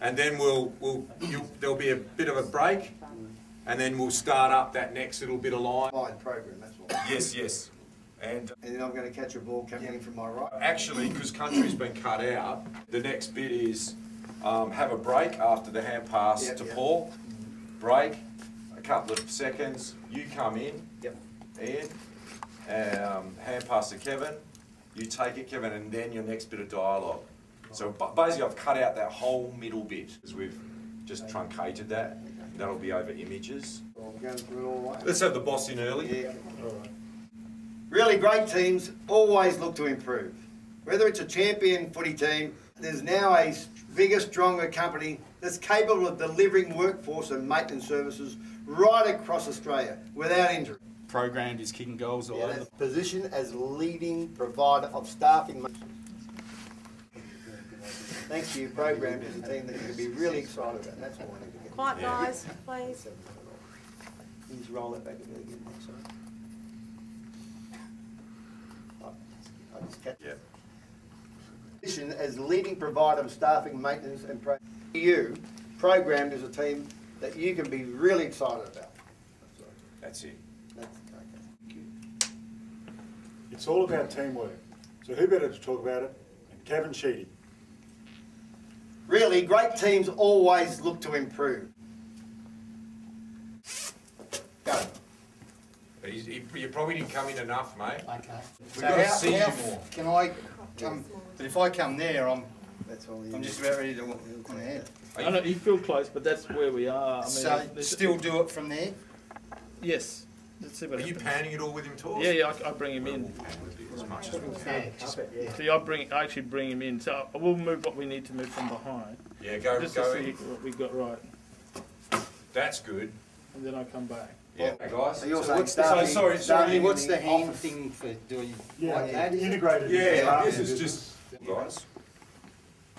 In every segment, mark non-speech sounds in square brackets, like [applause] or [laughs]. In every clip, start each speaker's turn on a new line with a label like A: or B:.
A: and then we'll, we'll, you, there'll be a bit of a break, and then we'll start up that next little bit of line.
B: Program, that's all.
A: Yes, yes. And
B: And then I'm gonna catch a ball coming in from my right.
A: actually, because country's been cut out, the next bit is um, have a break after the hand pass
B: Yep,
A: to
B: yep.
A: Paul. Break, a couple of seconds. You come in,
B: Yep.
A: Ian. Um, hand pass to Kevin. You take it, Kevin, and then your next bit of dialogue. So basically, I've cut out that whole middle bit because we've just truncated that. That'll be over images.
B: So I'm going through it all the way.
A: Let's have the boss in early.
B: Yeah. Really great teams always look to improve. Whether it's a champion footy team, there's now a bigger, stronger company that's capable of delivering workforce and maintenance services right across Australia without injury.
C: Programmed is kicking goals all
B: Yeah,
C: over.
B: position as leading provider of staffing. Thanks to you, program is a team that you can be really excited about. That's all I need to get.
D: Quiet,
A: Yeah.
D: guys, please.
B: You Just roll that back a bit again, next one. I- I just kept-
A: Yeah.
B: Position as leading provider of staffing, maintenance and pro. You, programmed as a team that you can be really excited about.
A: That's it.
B: That's, okay.
E: It's all about teamwork. So who better to talk about it than Kevin Sheedy?
B: Really, great teams always look to improve. Go.
A: But he's, he, you probably didn't come in enough, mate.
F: Okay.
A: We've
F: So
A: got to see you more.
F: Can I come, but if I come there, I'm,
B: That's all
F: I'm
B: need.
F: just about ready to walk on ahead.
A: Are
G: I know you feel close, but that's where we are. I mean,
F: So
G: there's-
F: still do it from there?
G: yes. Let's see what
A: Are you
G: happens.
A: panning it all with him, Tor?
G: Yeah, yeah. I, I bring him
A: We'll
G: in.
A: pan with as much as we can.
G: See, I bring, I actually bring him in. So I will move what we need to move from behind,
A: Yeah, go,
G: just to see
A: in.
G: what we got right,
A: That's good.
G: and then I come back.
A: Yeah, guys.
B: So you're
A: So
B: saying
A: what's the-
B: staffing-
A: so sorry,
B: staffing
A: sorry.
B: in
F: What's the hand
B: office.
F: thing for doing
E: Yeah,
F: like that? is it?
E: integrated.
A: Yeah, this is just, guys.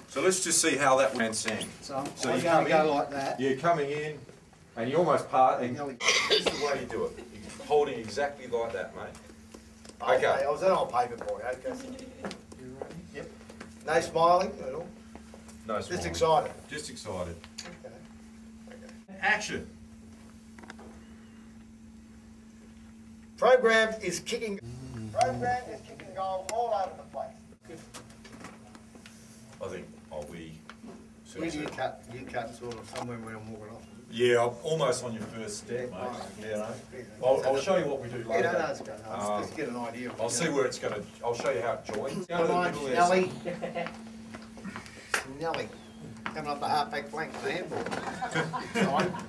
A: So let's just see how that went, Sam.
F: So I'm,
A: So
F: I'm
A: you
F: gonna
A: come
F: go
A: in?
F: like that.
A: You're coming in, and you almost part, and this is the way you do it. You're holding exactly like that, mate. Okay.
B: I was an old paper boy, okay? Yep. No smiling at all?
A: No smiling.
B: Just excited?
A: Just excited.
B: Okay. okay.
A: Action.
B: Program is kicking, program is kicking goal all over the place.
A: I think, are we?
B: Where do you cut, you cut sort of somewhere when I'm walking off?
A: Yeah, I'm almost on your first step, mate. Yeah, no. I'll, I'll show you what we do
B: Yeah, no, no,
A: later.
B: it's good. I'll
A: Um,
B: just get an idea. of-
A: I'll see where it's gonna, I'll show you how it joins. Down to
B: Come
A: the
B: on,
A: middle there.
B: Snelly. Snelly. [laughs] Coming up the halfback flank for the handball. [laughs]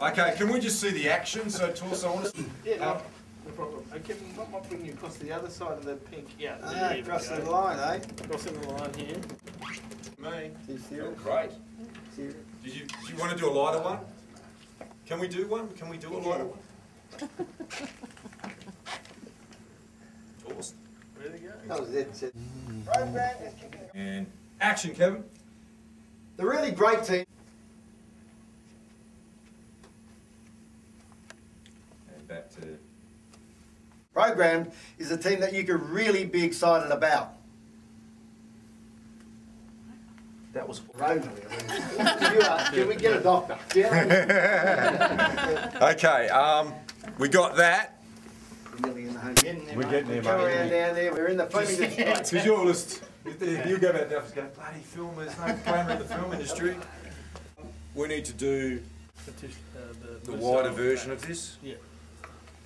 A: Okay, can we just see the action? So, Torso, I want to.
G: Yeah, no, no problem. Okay, what might bring you across the other side of the pink? Yeah,
B: Ah,
G: there we
B: across the line, eh?
G: Crossing the line here.
A: Me.
B: You serious?
A: Great.
B: Serious?
A: Did you, do you want to do a lighter one? Can we do one? Can we do a lighter one? [laughs] Awesome.
G: Ready to go?
B: That it. said- Program is kicking.
A: And action, Kevin.
B: The really great team.
A: And back to.
B: Programmed is a team that you can really be excited about.
A: That was. [laughs]
B: Can we get a doctor? [laughs]
A: Okay, um, we got that.
F: Getting there,
A: We're getting there,
B: Come around
A: mate.
B: down there, we're in the filming industry.
A: Because [laughs] you're list. You go back there and go, bloody film, there's no glamour in the film industry. We need to do
G: uh,
A: the
G: the
A: wider version of this.
G: Yeah.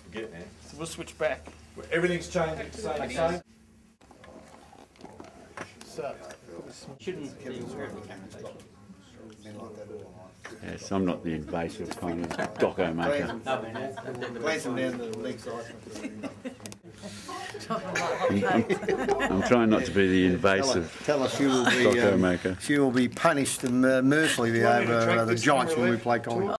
A: We're getting there.
G: So we'll switch back.
A: Everything's changing, same, same.
G: So,
F: Shouldn't be
H: Yes, I'm not the invasive kind of doco maker.
B: Glance down the leg.
H: I'm trying not to be the invasive
B: Tell her she will be,
H: doco
B: um,
H: maker.
B: she will be punished mercilessly over uh, the Giants when we play Collingwood.